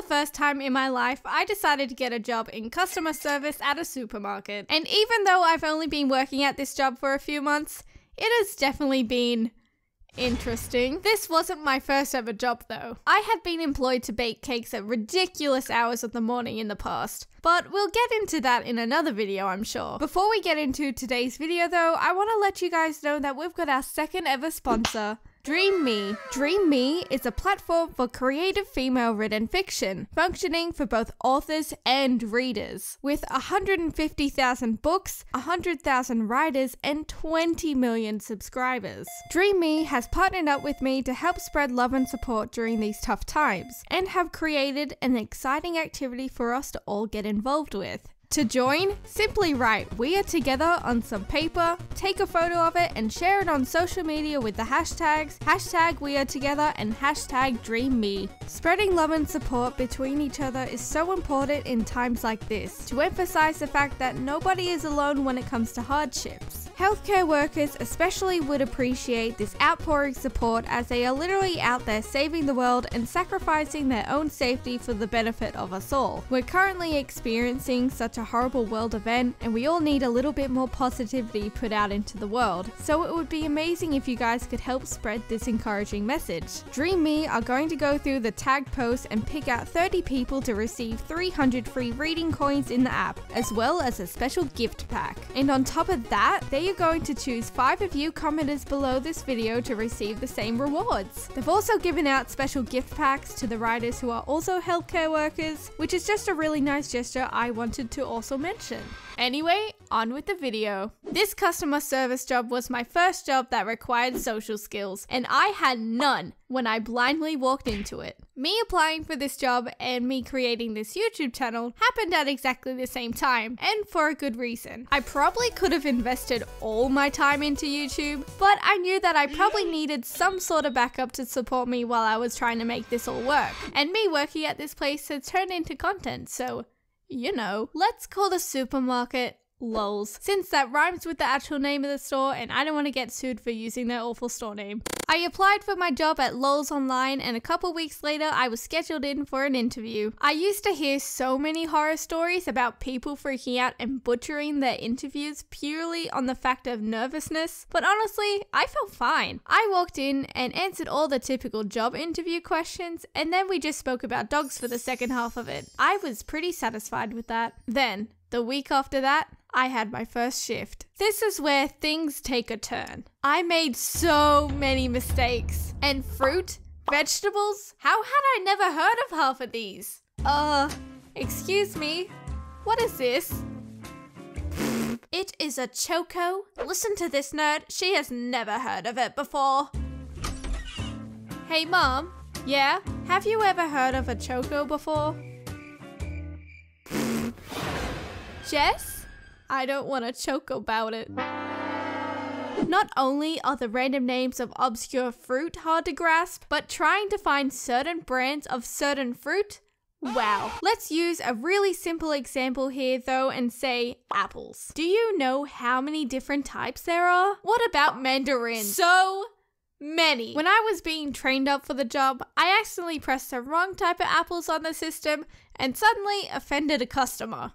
the first time in my life, I decided to get a job in customer service at a supermarket. And even though I've only been working at this job for a few months, it has definitely been Interesting. This wasn't my first ever job though. I had been employed to bake cakes at ridiculous hours of the morning in the past, but we'll get into that in another video I'm sure. Before we get into today's video though, I want to let you guys know that we've got our second ever sponsor, Dreame. Dream Me is a platform for creative female written fiction, functioning for both authors and readers. With 150,000 books, 100,000 writers, and 20 million subscribers. Dreame has partnered up with me to help spread love and support during these tough times, and have created an exciting activity for us to all get involved with. To join, simply write We Are Together on some paper, take a photo of it, and share it on social media with the hashtags hashtag We Are Together and hashtag Dreame. Spreading love and support between each other is so important in times like this to emphasize the fact that nobody is alone when it comes to hardships. Healthcare workers especially would appreciate this outpouring support as they are literally out there saving the world and sacrificing their own safety for the benefit of us all. We're currently experiencing such a horrible world event and we all need a little bit more positivity put out into the world. So it would be amazing if you guys could help spread this encouraging message. Dreame are going to go through the tagged posts and pick out 30 people to receive 300 free reading coins in the app, as well as a special gift pack. And on top of that, they are going to choose 5 of you commenters below this video to receive the same rewards. They've also given out special gift packs to the writers who are also healthcare workers, which is just a really nice gesture I wanted to also mention. Anyway, on with the video. This customer service job was my first job that required social skills, and I had none when I blindly walked into it. Me applying for this job and me creating this YouTube channel happened at exactly the same time, and for a good reason. I probably could have invested all my time into YouTube, but I knew that I probably needed some sort of backup to support me while I was trying to make this all work. And me working at this place had turned into content, so you know. Let's call the supermarket Lols, since that rhymes with the actual name of the store and I don't want to get sued for using their awful store name. I applied for my job at Lols online and a couple weeks later I was scheduled in for an interview. I used to hear so many horror stories about people freaking out and butchering their interviews purely on the fact of nervousness, but honestly, I felt fine. I walked in and answered all the typical job interview questions and then we just spoke about dogs for the second half of it. I was pretty satisfied with that. Then, the week after that, I had my first shift. This is where things take a turn. I made so many mistakes. And fruit? Vegetables? How had I never heard of half of these? Uh, excuse me. What is this? It is a choko. Listen to this nerd. She has never heard of it before. Hey, Mom. Yeah? Have you ever heard of a choko before? Jess? I don't want to choke about it. Not only are the random names of obscure fruit hard to grasp, but trying to find certain brands of certain fruit? Wow. Let's use a really simple example here though and say apples. Do you know how many different types there are? What about mandarins? So many. When I was being trained up for the job, I accidentally pressed the wrong type of apples on the system and suddenly offended a customer.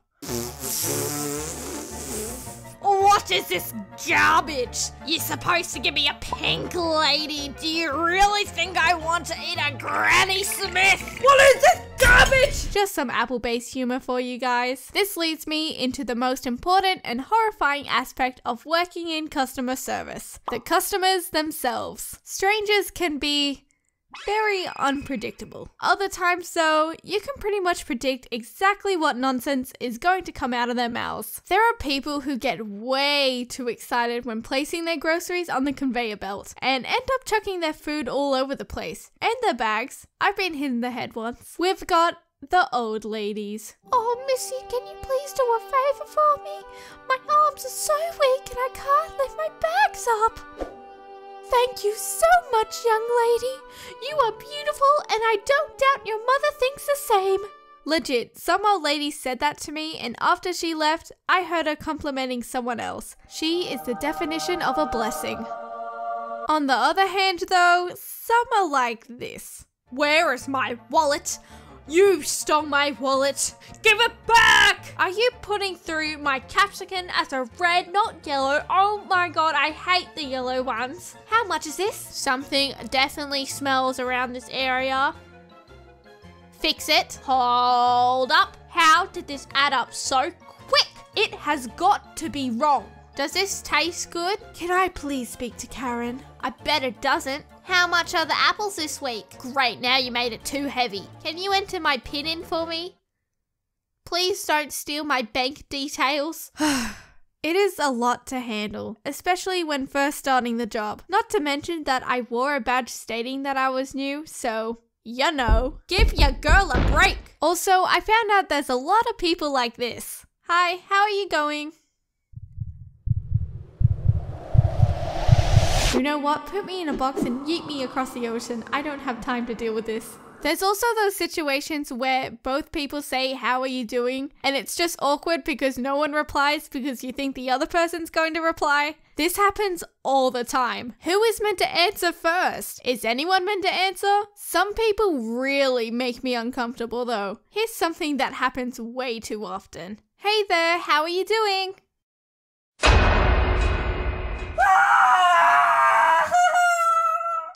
What is this garbage? You're supposed to give me a pink lady. Do you really think I want to eat a Granny Smith? What is this garbage? Just some apple-based humor for you guys. This leads me into the most important and horrifying aspect of working in customer service. The customers themselves. Strangers can be very unpredictable. Other times, though, you can pretty much predict exactly what nonsense is going to come out of their mouths. There are people who get way too excited when placing their groceries on the conveyor belt and end up chucking their food all over the place and their bags. I've been hit in the head once. We've got the old ladies. Oh, Missy, can you please do a favor for me? My arms are so weak and I can't lift my bags up. Thank you so much, young lady. You are beautiful, and I don't doubt your mother thinks the same. Legit, some old lady said that to me, and after she left, I heard her complimenting someone else. She is the definition of a blessing. On the other hand, though, some are like this. Where is my wallet? You stole my wallet. Give it back! Are you putting through my capsicum as a red, not yellow? Oh my god, I hate the yellow ones. How much is this? Something definitely smells around this area. Fix it. Hold up. How did this add up so quick? It has got to be wrong. Does this taste good? Can I please speak to Karen? I bet it doesn't. How much are the apples this week? Great, now you made it too heavy. Can you enter my PIN in for me? Please don't steal my bank details. It is a lot to handle, especially when first starting the job. Not to mention that I wore a badge stating that I was new, so you know. Give your girl a break. Also, I found out there's a lot of people like this. Hi, how are you going? You know what? Put me in a box and yeet me across the ocean. I don't have time to deal with this. There's also those situations where both people say, How are you doing? And it's just awkward because no one replies because you think the other person's going to reply. This happens all the time. Who is meant to answer first? Is anyone meant to answer? Some people really make me uncomfortable though. Here's something that happens way too often. Hey there, how are you doing? Ah!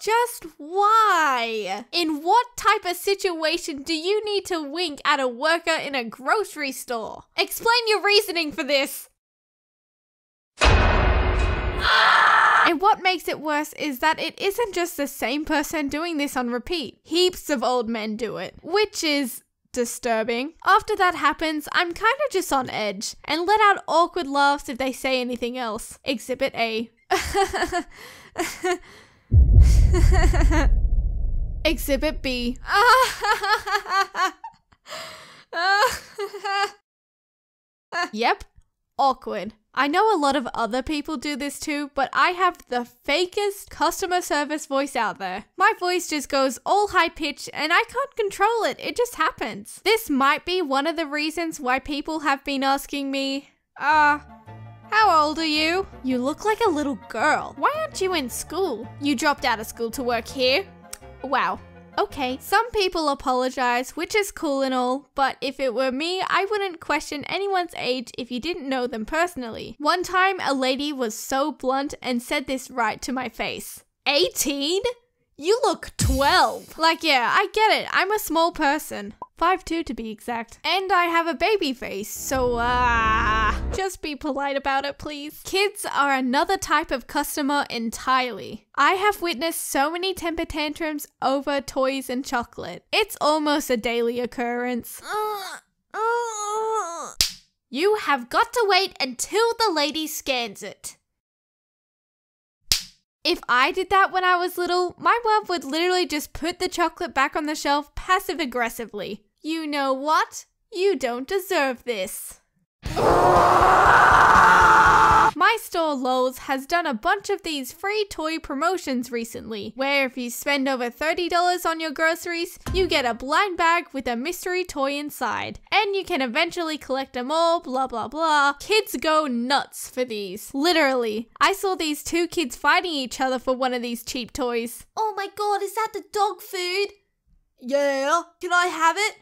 Just why? In what type of situation do you need to wink at a worker in a grocery store? Explain your reasoning for this. And what makes it worse is that it isn't just the same person doing this on repeat. Heaps of old men do it, which is disturbing. After that happens, I'm kind of just on edge and let out awkward laughs if they say anything else. Exhibit A. Exhibit B. yep, awkward. I know a lot of other people do this too, but I have the fakest customer service voice out there. My voice just goes all high pitched and I can't control it, it just happens. This might be one of the reasons why people have been asking me, uh, how old are you? You look like a little girl. Why aren't you in school? You dropped out of school to work here? Wow. Okay, some people apologize, which is cool and all, but if it were me, I wouldn't question anyone's age if you didn't know them personally. One time, a lady was so blunt and said this right to my face 18? You look 12. Like, yeah, I get it. I'm a small person. 5'2 to be exact. And I have a baby face, so ah. Uh, just be polite about it, please. Kids are another type of customer entirely. I have witnessed so many temper tantrums over toys and chocolate. It's almost a daily occurrence. You have got to wait until the lady scans it. If I did that when I was little, my mom would literally just put the chocolate back on the shelf passive aggressively. You know what? You don't deserve this. My store Lols has done a bunch of these free toy promotions recently, where if you spend over $30 on your groceries, you get a blind bag with a mystery toy inside. And you can eventually collect them all, blah blah blah. Kids go nuts for these. Literally. I saw these two kids fighting each other for one of these cheap toys. Oh my god, is that the dog food? Yeah, can I have it?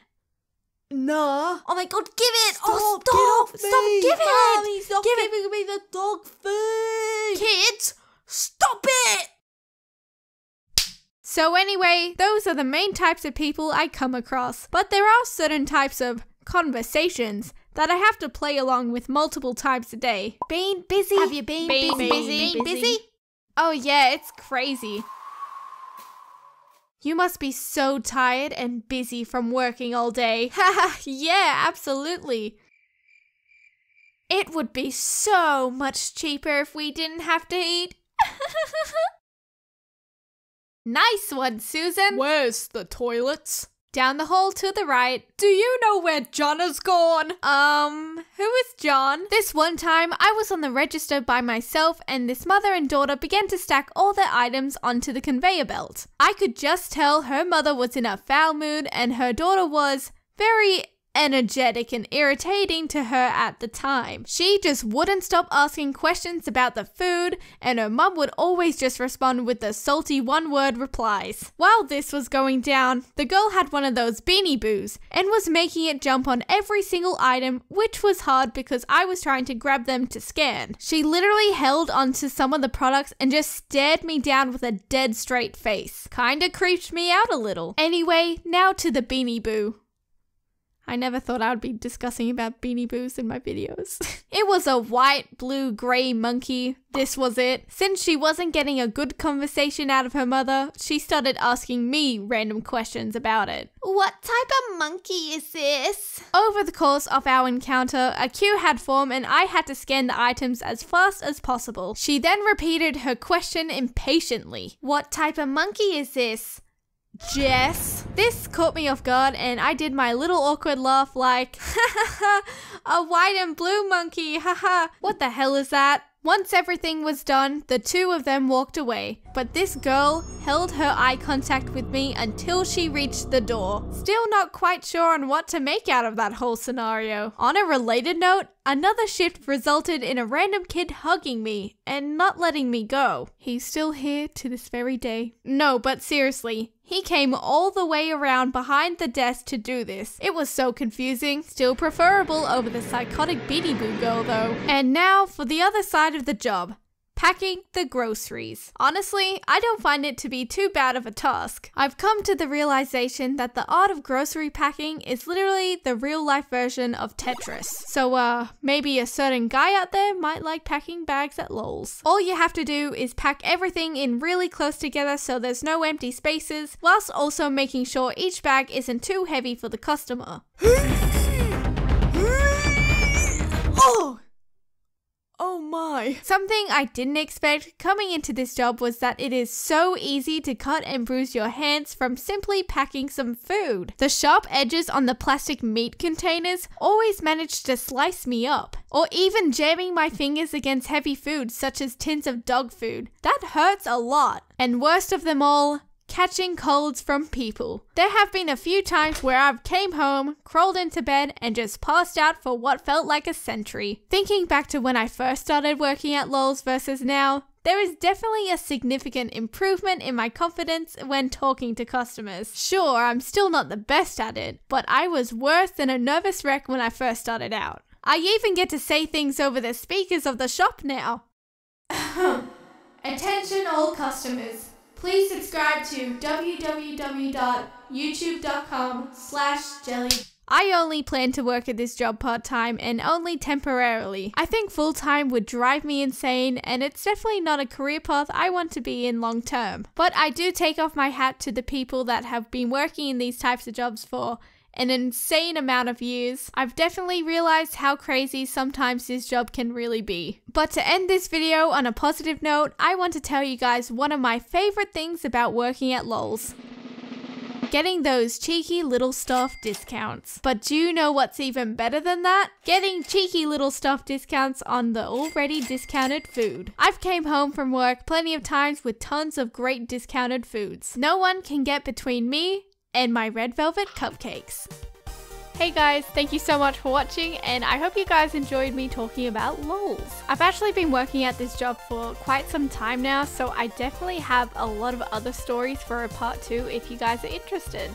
Nah. Oh my god, give it! Stop, oh, stop! Stop! Give it! Mommy, stop Give it. giving me the dog food! Kids, stop it! So, anyway, those are the main types of people I come across. But there are certain types of conversations that I have to play along with multiple times a day. Being busy. Have you been Being busy? busy. Being busy? Oh, yeah, it's crazy. You must be so tired and busy from working all day. Haha, yeah, absolutely. It would be so much cheaper if we didn't have to eat. nice one, Susan. Where's the toilets? Down the hall to the right. Do you know where John has gone? Um, who is John? This one time, I was on the register by myself, and this mother and daughter began to stack all their items onto the conveyor belt. I could just tell her mother was in a foul mood, and her daughter was very energetic and irritating to her at the time. She just wouldn't stop asking questions about the food, and her mum would always just respond with the salty one word replies. While this was going down, the girl had one of those beanie boos and was making it jump on every single item, which was hard because I was trying to grab them to scan. She literally held onto some of the products and just stared me down with a dead straight face. Kinda creeped me out a little. Anyway, now to the beanie boo. I never thought I would be discussing about Beanie Boos in my videos. it was a white, blue, grey monkey. This was it. Since she wasn't getting a good conversation out of her mother, she started asking me random questions about it. What type of monkey is this? Over the course of our encounter, a queue had formed and I had to scan the items as fast as possible. She then repeated her question impatiently. What type of monkey is this? Jess. This caught me off guard and I did my little awkward laugh like, ha ha ha, a white and blue monkey, ha ha. what the hell is that? Once everything was done, the two of them walked away, but this girl held her eye contact with me until she reached the door. Still not quite sure on what to make out of that whole scenario. On a related note, another shift resulted in a random kid hugging me and not letting me go. He's still here to this very day. No, but seriously, he came all the way around behind the desk to do this. It was so confusing. Still preferable over the psychotic Beanie Boo girl though. And now for the other side of the job packing the groceries. Honestly, I don't find it to be too bad of a task. I've come to the realization that the art of grocery packing is literally the real life version of Tetris. So, uh, maybe a certain guy out there might like packing bags at Lols. All you have to do is pack everything in really close together so there's no empty spaces, whilst also making sure each bag isn't too heavy for the customer. Oh my. Something I didn't expect coming into this job was that it is so easy to cut and bruise your hands from simply packing some food. The sharp edges on the plastic meat containers always manage to slice me up. Or even jamming my fingers against heavy food such as tins of dog food. That hurts a lot. And worst of them all, catching colds from people. There have been a few times where I've came home, crawled into bed, and just passed out for what felt like a century. Thinking back to when I first started working at Lols versus now, there is definitely a significant improvement in my confidence when talking to customers. Sure, I'm still not the best at it, but I was worse than a nervous wreck when I first started out. I even get to say things over the speakers of the shop now. Attention all customers. Please subscribe to www.youtube.com slash jelly. I only plan to work at this job part time and only temporarily. I think full time would drive me insane, and it's definitely not a career path I want to be in long term. But I do take off my hat to the people that have been working in these types of jobs for an insane amount of years, I've definitely realized how crazy sometimes this job can really be. But to end this video on a positive note, I want to tell you guys one of my favorite things about working at Lols getting those cheeky little stuff discounts. But do you know what's even better than that? Getting cheeky little stuff discounts on the already discounted food. I've came home from work plenty of times with tons of great discounted foods. No one can get between me and my red velvet cupcakes. Hey guys, thank you so much for watching and I hope you guys enjoyed me talking about lols. I've actually been working at this job for quite some time now so I definitely have a lot of other stories for a part 2 if you guys are interested.